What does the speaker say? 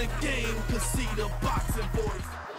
the game, cause see the boxing voice.